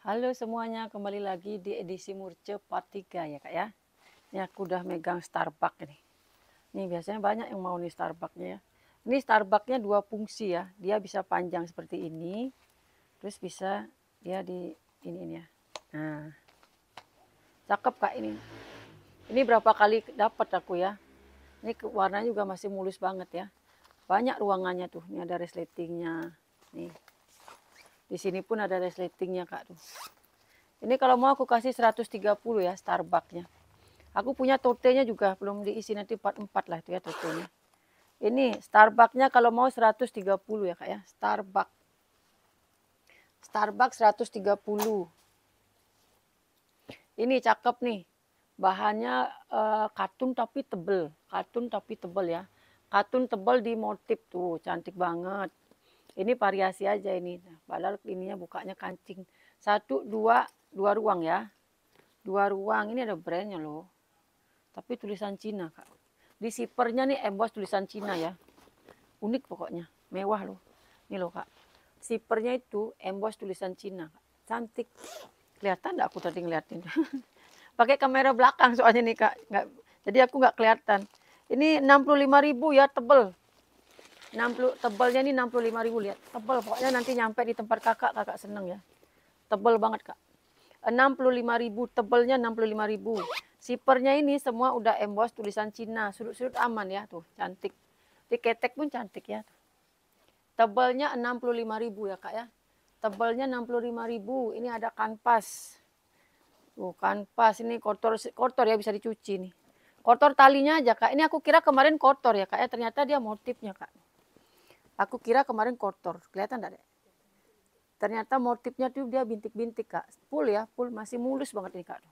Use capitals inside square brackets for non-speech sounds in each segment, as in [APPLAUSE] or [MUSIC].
Halo semuanya, kembali lagi di edisi Murce part 3 ya kak ya. Ini aku udah megang Starbucks nih. Ini biasanya banyak yang mau nih Starbucksnya ya. Ini Starbucksnya dua fungsi ya. Dia bisa panjang seperti ini. Terus bisa dia di ini, ini ya. Nah, cakep kak ini. Ini berapa kali dapat aku ya. Ini warnanya juga masih mulus banget ya. Banyak ruangannya tuh. Ini ada resletingnya. Nih di sini pun ada resletingnya kak. Ini kalau mau aku kasih 130 ya Starbucksnya. Aku punya totenya juga belum diisi nanti 44 lah itu ya totenya. Ini Starbucksnya kalau mau 130 ya kak ya Starbucks. Starbucks 130. Ini cakep nih. Bahannya uh, katun tapi tebel. Katun tapi tebel ya. Katun tebel di motif tuh cantik banget ini variasi aja ini. Padahal ininya bukanya kancing. Satu dua dua ruang ya. Dua ruang ini ada brandnya loh. Tapi tulisan Cina kak. Di sipernya nih emboss tulisan Cina ya. Unik pokoknya. Mewah loh. Ini loh kak. Sipernya itu emboss tulisan Cina kak. cantik. Kelihatan enggak aku tadi ngeliatin? [LAUGHS] Pakai kamera belakang soalnya nih kak. Nggak jadi aku nggak kelihatan. Ini 65.000 ya tebel 60 tebalnya ini 65 ribu lihat. Tebal pokoknya nanti nyampe di tempat kakak kakak seneng ya. Tebal banget kak. 65 ribu tebalnya 65 ribu. Sipernya ini semua udah emboss tulisan Cina sudut-sudut aman ya tuh. Cantik. Di ketek pun cantik ya tebalnya 65 ribu ya kak ya. Tebalnya 65 ribu ini ada kanvas. Tuh kanvas ini kotor kotor ya bisa dicuci nih. Kotor talinya aja kak. Ini aku kira kemarin kotor ya kak ya. Ternyata dia motifnya kak Aku kira kemarin kotor, kelihatan enggak deh? Ternyata motifnya tuh dia bintik-bintik kak, full ya, full masih mulus banget nih kak.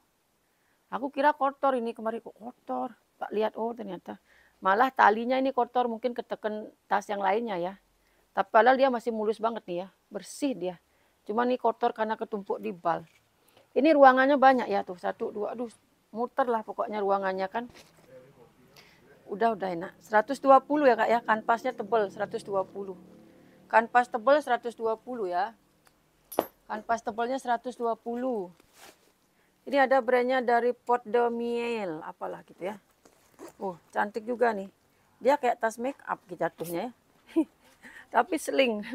Aku kira kotor ini kemarin kok kotor, tak lihat oh ternyata malah talinya ini kotor mungkin keteken tas yang lainnya ya. Tapi padahal dia masih mulus banget nih ya, bersih dia. Cuma nih kotor karena ketumpuk di bal. Ini ruangannya banyak ya tuh, satu, dua, aduh muter lah pokoknya ruangannya kan. Udah udah enak. 120 ya Kak ya. Kanvasnya tebal 120. Kanvas tebal 120 ya. Kanvas tebalnya 120. Ini ada brandnya dari Pot de Miel, apalah gitu ya. Oh, cantik juga nih. Dia kayak tas make up gitu jatuhnya ya. [LAUGHS] Tapi sling. [LAUGHS]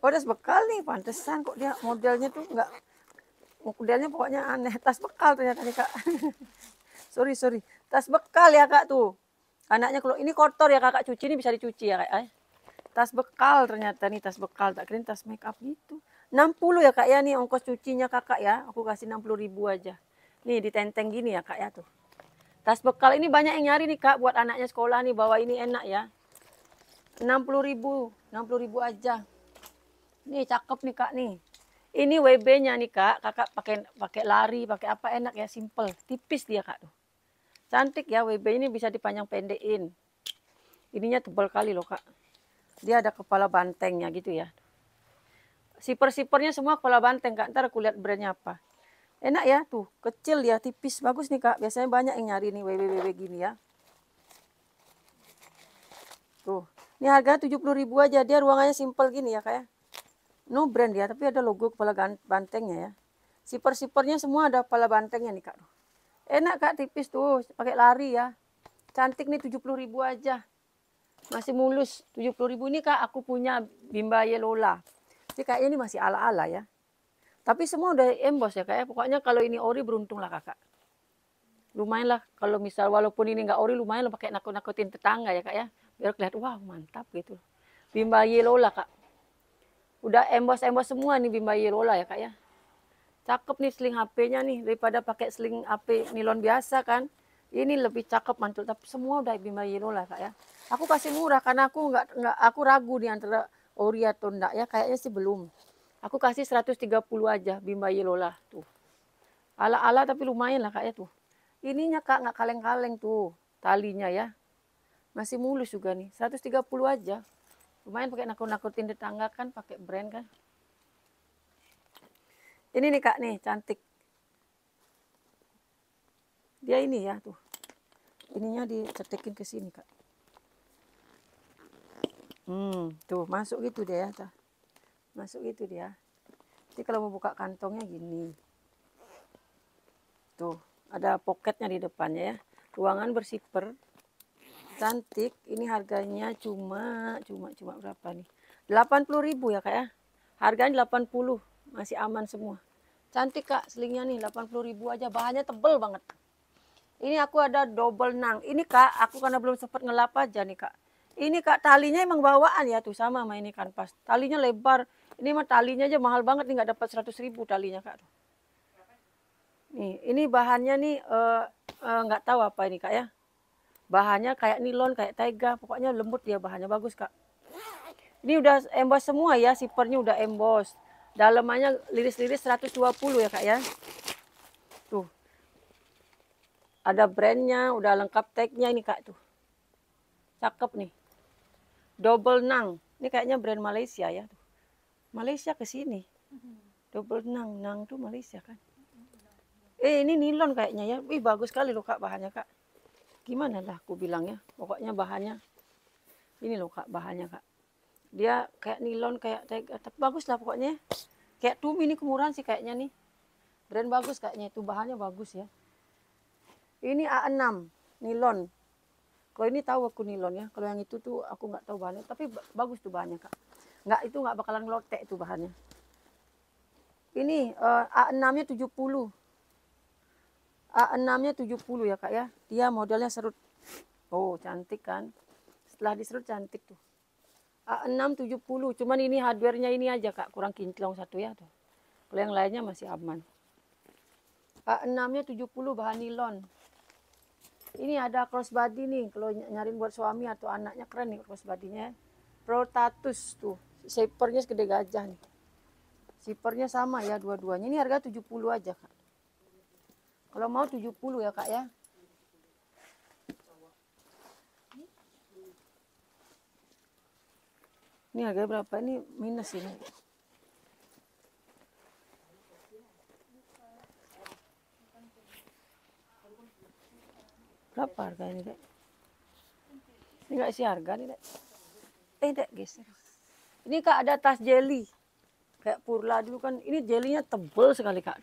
Oh, tas bekal nih, pantesan kok dia modelnya tuh enggak modelnya pokoknya aneh. Tas bekal ternyata nih, Kak. [LAUGHS] sorry, sorry. Tas bekal ya kak tuh. Anaknya kalau ini kotor ya kakak cuci ini bisa dicuci ya kak. Eh. Tas bekal ternyata nih tas bekal. Tak kira tas make up gitu. 60 ya kak ya nih ongkos cucinya kakak ya. Aku kasih 60 ribu aja. Nih ditenteng gini ya kak ya tuh. Tas bekal ini banyak yang nyari nih kak buat anaknya sekolah nih bawa ini enak ya. 60 ribu, 60 ribu aja. Nih cakep nih kak nih. Ini WB-nya nih kak, kakak pakai pakai lari, pakai apa enak ya, simple, tipis dia kak tuh. Cantik ya WB ini bisa dipanjang pendekin. Ininya tebal kali loh kak. Dia ada kepala bantengnya gitu ya. Siper-sipernya semua kepala banteng kak. Ntar aku lihat brandnya apa. Enak ya tuh. Kecil ya tipis. Bagus nih kak. Biasanya banyak yang nyari nih WB-WB gini ya. Tuh. Ini harga 70 ribu aja. Dia ruangannya simple gini ya kak ya. No brand ya. Tapi ada logo kepala bantengnya ya. Siper-sipernya semua ada kepala bantengnya nih kak. Enak kak tipis tuh, pakai lari ya. Cantik nih 70 ribu aja. Masih mulus. 70 ribu ini kak aku punya Bimba Yelola. Jadi kayaknya ini masih ala-ala ya. Tapi semua udah emboss ya kak ya. Pokoknya kalau ini ori beruntung lah kakak. Lumayan lah kalau misal walaupun ini nggak ori lumayan lah pakai nakut-nakutin tetangga ya kak ya. Biar kelihatan wah mantap gitu. Bimba Yelola kak. Udah emboss-emboss semua nih Bimba Yelola ya kak ya. Cakep nih sling HP-nya nih daripada pakai sling HP nilon biasa kan. Ini lebih cakep mantul tapi semua udah Bima lah kak ya. Aku kasih murah karena aku nggak nggak aku ragu nih antara ori atau enggak ya kayaknya sih belum. Aku kasih 130 aja Bima Yelola tuh. Ala-ala tapi lumayan lah kak ya tuh. Ininya kak nggak kaleng-kaleng tuh talinya ya. Masih mulus juga nih 130 aja. Lumayan pakai nakut-nakutin tetangga kan pakai brand kan. Ini nih kak nih cantik. Dia ini ya tuh. Ininya dicetekin ke sini kak. Hmm, tuh masuk gitu dia ya. Masuk gitu dia. Jadi kalau mau buka kantongnya gini. Tuh, ada poketnya di depannya ya. Ruangan bersiper. Cantik. Ini harganya cuma cuma cuma berapa nih? 80.000 ya Kak ya. Harganya 80. Masih aman semua. Cantik Kak selingnya nih 80.000 aja. Bahannya tebel banget. Ini aku ada double nang. Ini Kak, aku karena belum sempat ngelap aja nih Kak. Ini Kak talinya emang bawaan ya tuh sama sama ini kan pas. Talinya lebar. Ini mah talinya aja mahal banget nih nggak dapat 100 ribu talinya Kak. Nih, ini bahannya nih eh, eh, nggak uh, uh, tahu apa ini kak ya. Bahannya kayak nilon, kayak tega, pokoknya lembut dia bahannya bagus kak. Ini udah emboss semua ya, sipernya udah emboss. Dalamannya liris-liris 120 ya kak ya. Tuh. Ada brandnya, udah lengkap tagnya ini kak tuh. Cakep nih. Double nang. Ini kayaknya brand Malaysia ya. Malaysia ke sini. Double nang, nang tuh Malaysia kan. Eh ini nilon kayaknya ya. Wih bagus sekali loh kak bahannya kak. Gimana lah aku bilang ya. Pokoknya bahannya. Ini loh kak bahannya kak. Dia kayak nilon kayak tapi bagus lah pokoknya. Kayak tumi ini kemurahan sih kayaknya nih. Brand bagus kayaknya itu bahannya bagus ya. Ini A6 nilon. Kalau ini tahu aku nilon ya. Kalau yang itu tuh aku nggak tahu bahannya. Tapi bagus tuh bahannya kak. Nggak itu nggak bakalan ngelotek itu bahannya. Ini uh, A6-nya 70 A6-nya 70 ya kak ya. Dia modelnya serut. Oh cantik kan. Setelah diserut cantik tuh. A6 70. Cuman ini hardware-nya ini aja kak. Kurang kinclong satu ya tuh. Kalau yang lainnya masih aman. A6-nya 70 bahan nilon. Ini ada crossbody nih. Kalau nyariin buat suami atau anaknya keren nih crossbody-nya. Protatus tuh. Shapernya segede gajah nih. Zippernya sama ya dua-duanya. Ini harga 70 aja kak. Kalau mau 70 ya kak ya. Ini harga berapa? Ini minus ini. Berapa harga ini dek? Ini nggak isi harga nih dek. Eh dek geser. Ini kak ada tas jelly. Kayak purla dulu kan. Ini jelinya tebel sekali kak.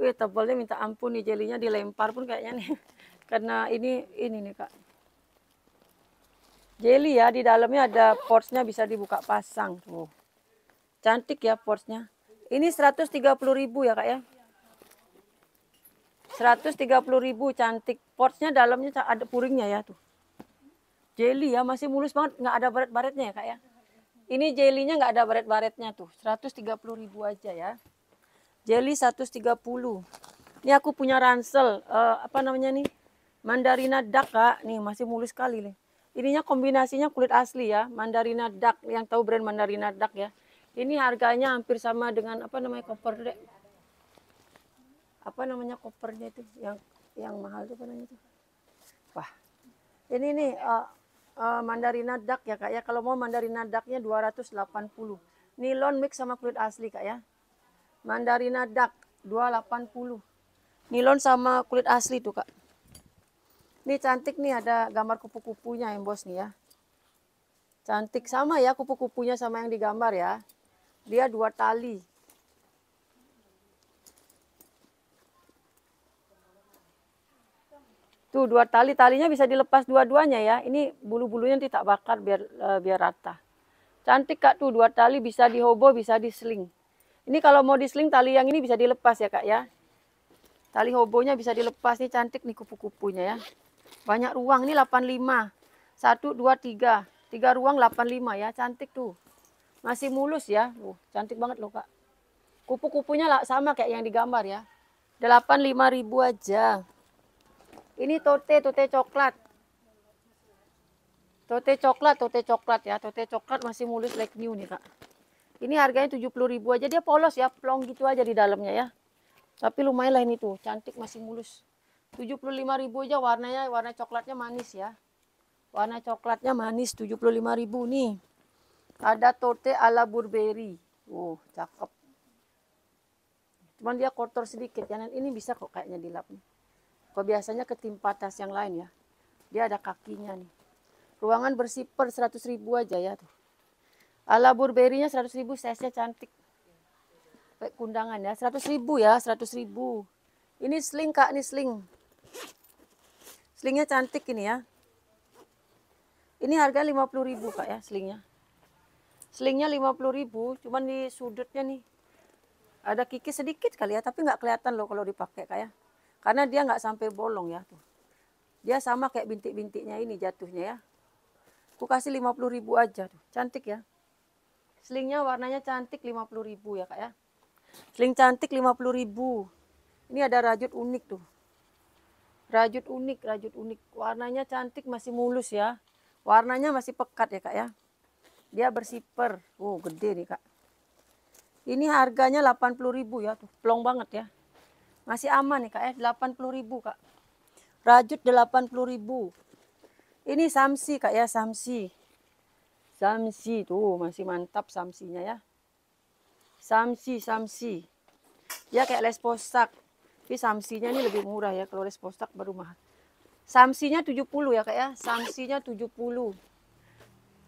Wih tebalnya minta ampun nih jelinya dilempar pun kayaknya nih. [LAUGHS] Karena ini ini nih kak. Jelly ya di dalamnya ada portsnya bisa dibuka pasang tuh. Cantik ya portsnya. Ini 130 ribu ya kak ya. 130 ribu cantik. Portsnya dalamnya ada puringnya ya tuh. Jelly ya masih mulus banget nggak ada baret-baretnya ya kak ya. Ini jelinya nggak ada baret-baretnya tuh. 130 ribu aja ya. Jelly 130. Ini aku punya ransel, uh, apa namanya nih? Mandarina duck, Kak. Nih, masih mulus sekali nih. Ininya kombinasinya kulit asli ya, Mandarina duck. Yang tahu brand Mandarina duck ya. Ini harganya hampir sama dengan apa namanya koper, Dek? Apa namanya kopernya itu? Yang yang mahal itu namanya itu? Wah. Ini nih uh, uh, Mandarina duck ya, Kak ya. Kalau mau Mandarina ducknya 280. Nilon mix sama kulit asli, Kak ya. Mandarina Duck 280. Nilon sama kulit asli tuh, Kak. Ini cantik nih ada gambar kupu-kupunya yang nih ya. Cantik sama ya kupu-kupunya sama yang digambar ya. Dia dua tali. Tuh dua tali, talinya bisa dilepas dua-duanya ya. Ini bulu-bulunya tidak bakar biar uh, biar rata. Cantik kak tuh dua tali bisa dihobo, bisa disling. Ini kalau mau disling tali yang ini bisa dilepas ya kak ya. Tali hobonya bisa dilepas nih cantik nih kupu-kupunya ya. Banyak ruang ini 85. 1 2 3. 3 ruang 85 ya, cantik tuh. Masih mulus ya. Uh, cantik banget loh kak. Kupu-kupunya sama kayak yang digambar ya. 85.000 aja. Ini tote, tote coklat. Tote coklat, tote coklat ya. Tote coklat masih mulus like new nih kak. Ini harganya 70 ribu aja. Dia polos ya, plong gitu aja di dalamnya ya. Tapi lumayan lah ini tuh, cantik masih mulus. 75 ribu aja warnanya, warna coklatnya manis ya. Warna coklatnya manis, 75 ribu nih. Ada tote ala Burberry. Oh, cakep. Cuman dia kotor sedikit ya. Ini bisa kok kayaknya dilap nih. Kok biasanya ketimpa tas yang lain ya. Dia ada kakinya nih. Ruangan bersih per 100 ribu aja ya tuh. Ala Burberry-nya 100 ribu, size-nya cantik. pakai kundangan ya 100 ribu ya 100 ribu ini sling kak ini sling slingnya cantik ini ya. Ini harga 50 ribu kak ya slingnya slingnya 50 ribu cuman di sudutnya nih ada kikis sedikit kali ya tapi nggak kelihatan loh kalau dipakai kak ya. Karena dia nggak sampai bolong ya tuh. Dia sama kayak bintik-bintiknya ini jatuhnya ya. Aku kasih 50 ribu aja tuh. Cantik ya. Slingnya warnanya cantik 50 ribu ya kak ya. Sling cantik 50 ribu. Ini ada rajut unik tuh. Rajut unik, rajut unik. Warnanya cantik masih mulus ya. Warnanya masih pekat ya kak ya. Dia bersiper. Oh gede nih kak. Ini harganya 80 ribu ya tuh. Plong banget ya. Masih aman nih kak ya. 80 ribu kak. Rajut 80 ribu. Ini samsi kak ya samsi. Samsi tuh masih mantap samsinya ya. Samsi, samsi. Dia kayak les posak. Tapi samsinya ini lebih murah ya. Kalau les posak baru mahal. Samsinya 70 ya kak ya. Samsinya 70.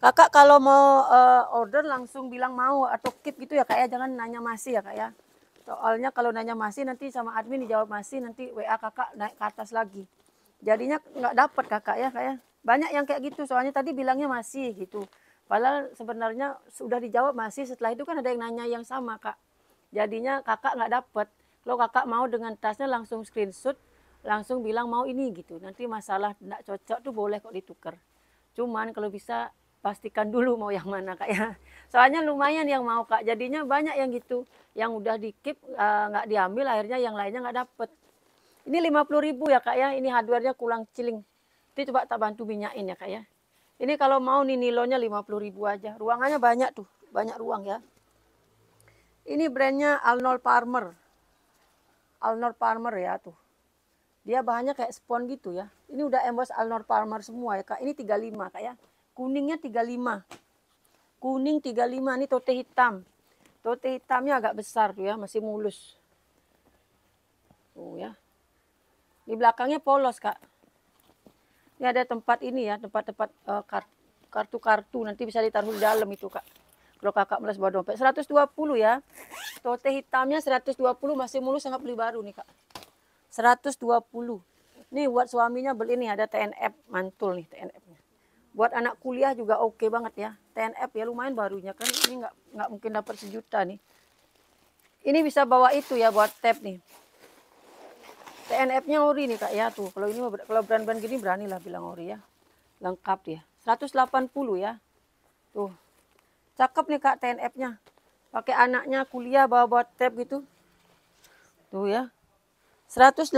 Kakak kalau mau uh, order langsung bilang mau atau keep gitu ya kak ya. Jangan nanya masih ya kak ya. Soalnya kalau nanya masih nanti sama admin dijawab masih nanti WA kakak naik ke atas lagi. Jadinya nggak dapat kakak ya kak ya. Banyak yang kayak gitu soalnya tadi bilangnya masih gitu. Padahal sebenarnya sudah dijawab masih setelah itu kan ada yang nanya yang sama kak. Jadinya kakak nggak dapet. Kalau kakak mau dengan tasnya langsung screenshot, langsung bilang mau ini gitu. Nanti masalah tidak cocok tuh boleh kok ditukar. Cuman kalau bisa pastikan [LAUGHS] dulu mau yang mana kak ya. Soalnya lumayan yang mau kak. Jadinya banyak yang gitu. Yang udah di keep eh, nggak uh, diambil akhirnya yang lainnya nggak dapet. Ini 50 ribu ya kak ya. Ini hardware-nya kulang ciling. Nanti coba tak bantu minyakin ya kak ya. Ini kalau mau nih nilonnya 50 ribu aja. Ruangannya banyak tuh, banyak ruang ya. Ini brandnya Alnor Farmer. Alnor Farmer ya tuh. Dia bahannya kayak spon gitu ya. Ini udah emboss Alnor Farmer semua ya kak. Ini 35 kak ya. Kuningnya 35. Kuning 35, ini tote hitam. Tote hitamnya agak besar tuh ya, masih mulus. Tuh ya. Di belakangnya polos kak. Ini ada tempat ini ya, tempat-tempat uh, kartu-kartu nanti bisa ditaruh di dalam itu kak. Kalau kakak melas bawa dompet 120 ya. Tote hitamnya 120 masih mulus sangat beli baru nih kak. 120. Nih buat suaminya beli ini ada TNF mantul nih TNF-nya. Buat anak kuliah juga oke okay banget ya. TNF ya lumayan barunya kan ini nggak nggak mungkin dapat sejuta nih. Ini bisa bawa itu ya buat tab nih. TNF-nya ori nih kak ya tuh. Kalau ini kalau brand-brand gini berani lah bilang ori ya. Lengkap dia. 180 ya. Tuh. Cakep nih kak TNF-nya. Pakai anaknya kuliah bawa buat tab gitu. Tuh ya. 180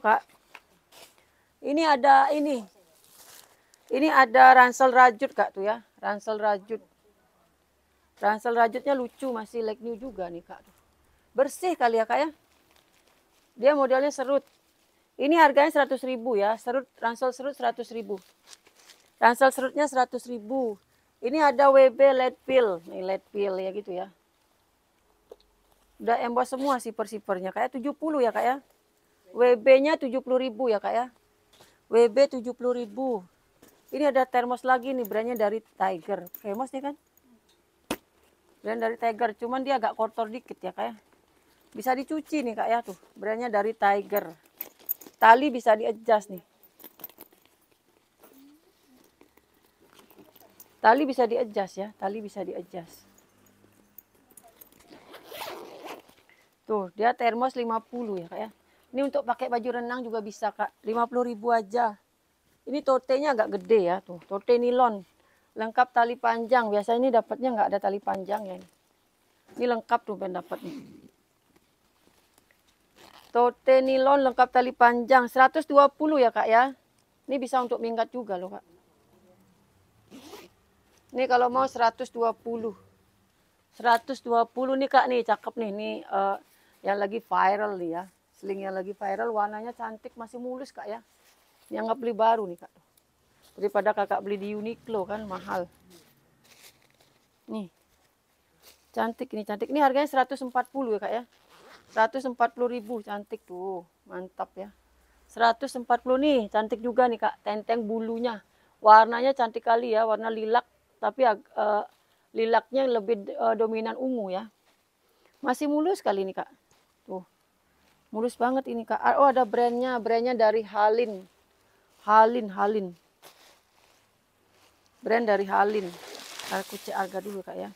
kak. Ini ada ini. Ini ada ransel rajut kak tuh ya. Ransel rajut. Ransel rajutnya lucu masih like new juga nih kak. Bersih kali ya kak ya. Dia modelnya serut. Ini harganya 100 ribu ya. Serut, ransel serut 100 ribu. Ransel serutnya 100 ribu. Ini ada WB LED pill. Nih LED pill ya gitu ya. Udah emboss semua siper-sipernya. Kayak 70 ya kak ya. WB-nya 70 ribu ya kak ya. WB 70 ribu. Ini ada termos lagi nih. Brandnya dari Tiger. Famous nih kan. Brand dari Tiger. Cuman dia agak kotor dikit ya kak ya. Bisa dicuci nih kak ya tuh. Brandnya dari Tiger. Tali bisa di-adjust nih. Tali bisa di-adjust ya. Tali bisa di-adjust. Tuh, dia termos 50 ya kak ya. Ini untuk pakai baju renang juga bisa kak. 50 ribu aja. Ini totenya agak gede ya tuh. Tote nilon. Lengkap tali panjang. Biasanya ini dapatnya nggak ada tali panjang ya. Ini lengkap tuh pendapat nih. Tote nilon lengkap tali panjang 120 ya kak ya. Ini bisa untuk minggat juga loh kak. Ini kalau mau 120. 120 nih kak nih cakep nih. Ini uh, yang lagi viral nih ya. Sling yang lagi viral warnanya cantik masih mulus kak ya. Yang nggak beli baru nih kak. Daripada kakak beli di Uniqlo kan mahal. Nih. Cantik ini cantik. Ini harganya 140 ya kak ya. 140 ribu cantik tuh mantap ya 140 nih cantik juga nih kak tenteng bulunya warnanya cantik kali ya warna lilac tapi uh, lilaknya lebih uh, dominan ungu ya Masih mulus kali ini kak. Tuh. Mulus banget ini kak. Oh ada brandnya. Brandnya dari Halin. Halin, Halin. Brand dari Halin. Aku cek harga dulu kak ya.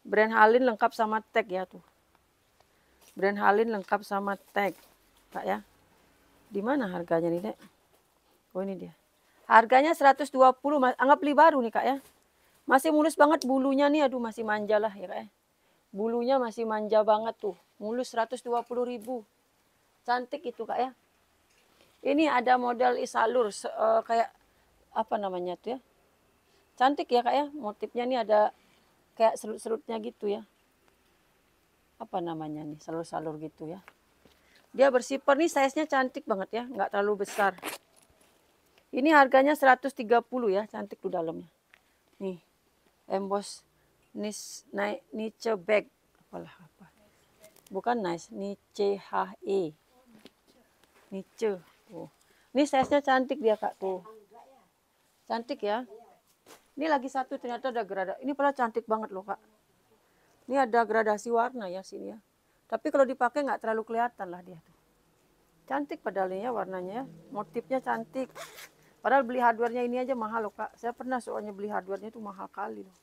Brand Halin lengkap sama tag ya tuh. Brand Halin lengkap sama tag. Kak ya. Di mana harganya nih, Dek? Oh ini dia. Harganya 120, anggap beli baru nih Kak ya. Masih mulus banget bulunya nih, aduh masih manja lah ya Kak ya. Bulunya masih manja banget tuh. Mulus 120 ribu. Cantik itu kak ya. Ini ada model isalur uh, kayak apa namanya tuh ya. Cantik ya kak ya. Motifnya nih ada kayak serut-serutnya gitu ya. Apa namanya nih salur-salur gitu ya. Dia bersifar nih size-nya cantik banget ya. Nggak terlalu besar. Ini harganya 130 ya. Cantik tuh dalamnya. Nih. Emboss Nis, naik Niche bag. Apalah apa. Bukan nice, Niche HE. Niche. Tuh. Ini size-nya cantik dia Kak tuh. Cantik ya. Ini lagi satu ternyata ada gradasi. Ini pula cantik banget loh Kak. Ini ada gradasi warna ya sini ya. Tapi kalau dipakai nggak terlalu kelihatan lah dia tuh. Cantik padahal ya warnanya ya. Motifnya cantik. Padahal beli hardware-nya ini aja mahal loh kak. Saya pernah soalnya beli hardware-nya itu mahal kali loh.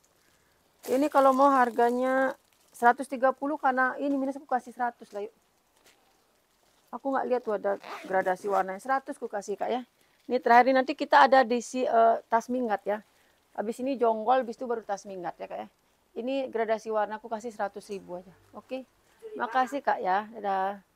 Ini kalau mau harganya 130 karena ini minus aku kasih 100 lah yuk. Aku nggak lihat tuh ada gradasi warnanya 100 aku kasih kak ya. Ini terakhir nanti kita ada di si uh, tas minggat ya. Habis ini jonggol, habis itu baru tas minggat ya kak ya. Ini gradasi warna aku kasih 100 ribu aja. Oke. Makasih kak ya. Dadah.